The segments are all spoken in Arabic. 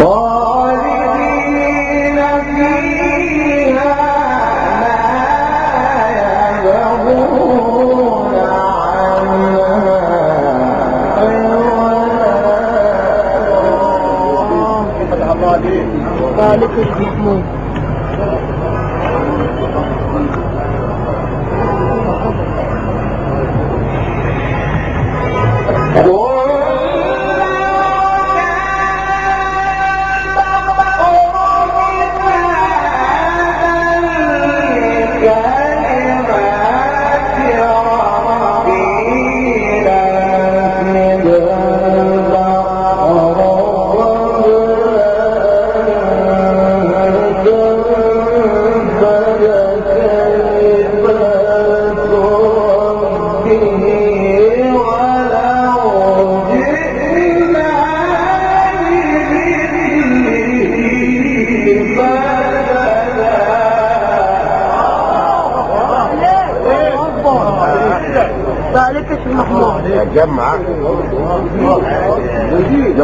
خالدين فيها لا يبغون عنها. ذلك المحمود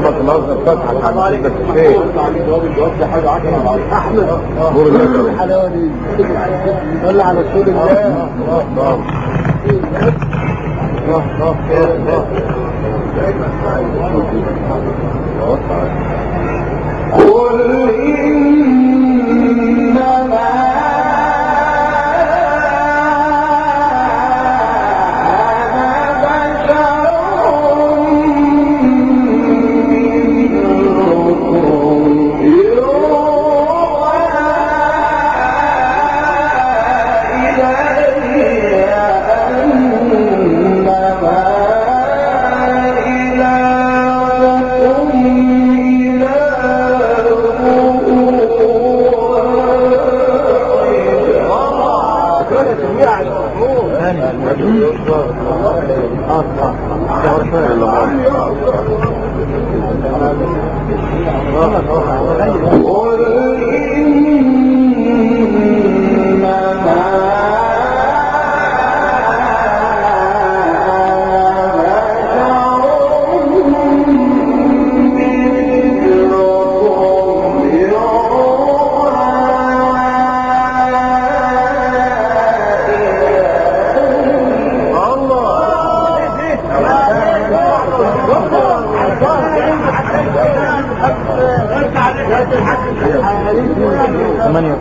جمع النظر فتحت على سيدة الشيخ احمد نور الله الحلاوه دي صلى على رسول الله قل إنما قل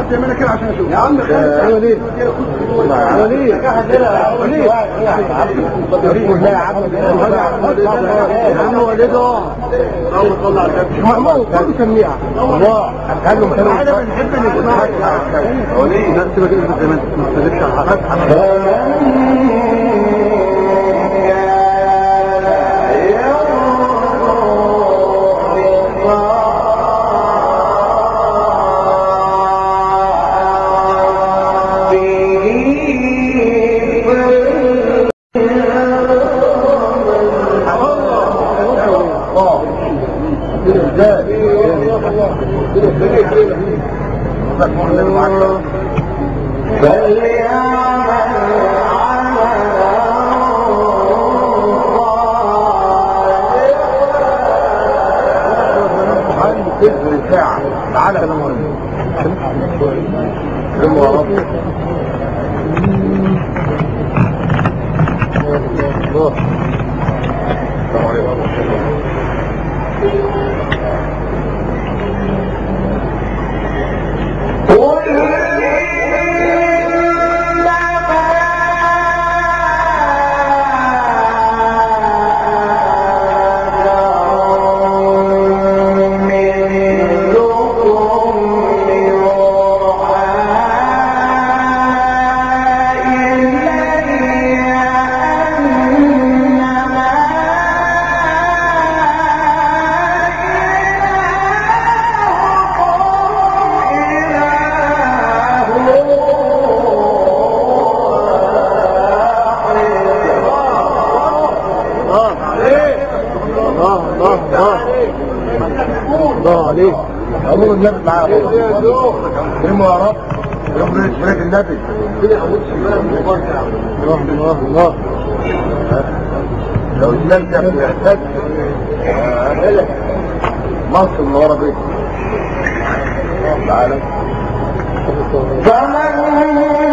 ما أنا كده عشان أشوف يا عم وليد يا وليد يا وليد لا يا عم يا عم وليد اللهم صل على النبي محمود كم سميعه الله هتكلم كلام إحنا بنحب نسمعك يا وليد الناس تبقى كده زي ما انت ما تسلكش على حاجات تعالى كلمه يا رب السلام عليكم. ورحمه الله الله الله عليك امور النبي معاه رب يوم ريت النبي. الله الله الله لو سلمت محتاج مصر من ورا بيتك تعالى. الله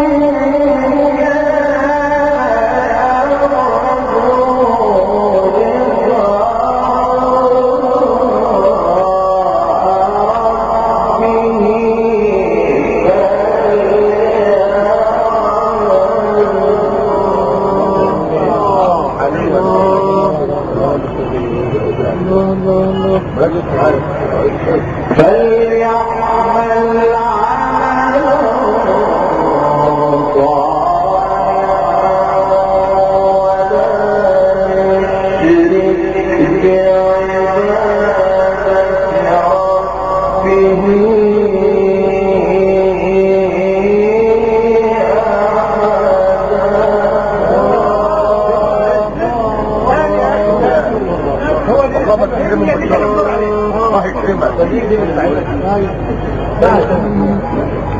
الله يكرمك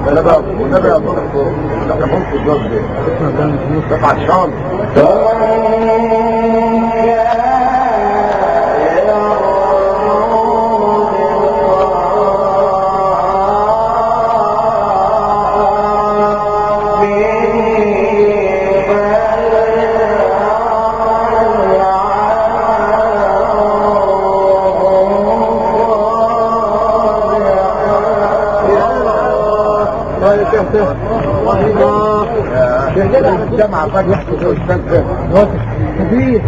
أنا بقى دكتور لا كمان في الجوز ده دفع الشام شهدنا في الجامعة فجأة يحكي الأستاذ ده كبير.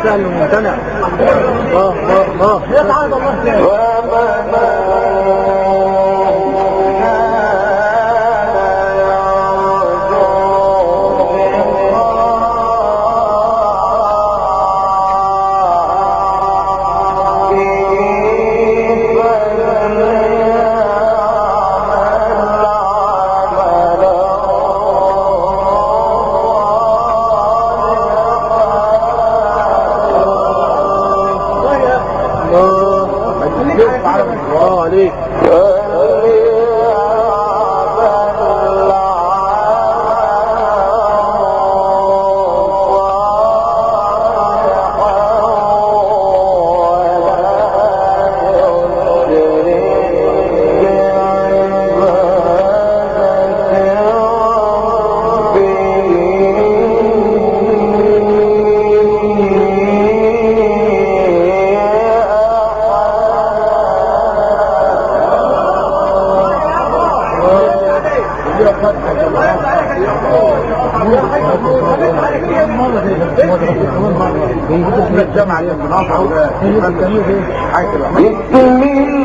الله يفتح السهل الممتنع الله Good. بسم الله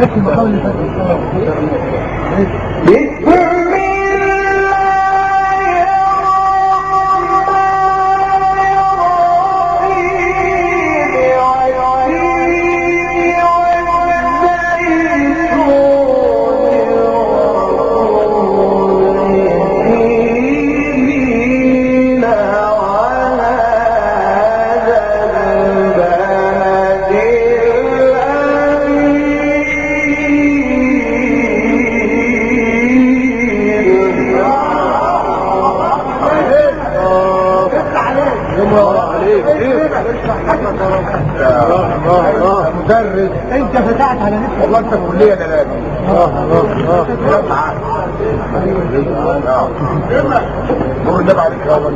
نفس أنت فتحت على نفسك والله أنت كليه دلالي آه آه آه. نور النبي عليك يا رب